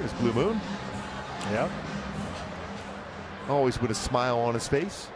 There's Blue Moon. Yeah, Always with a smile on his face.